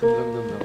감사합니다.